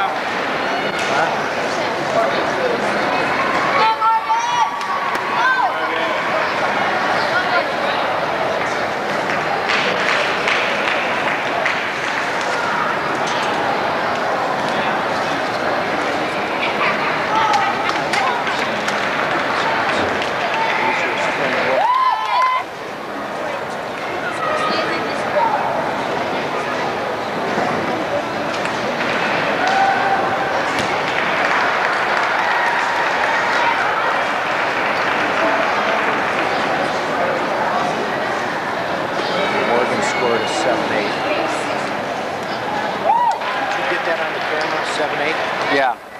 Wow. seven eight. Did you get that on the camera? Seven eight. Yeah.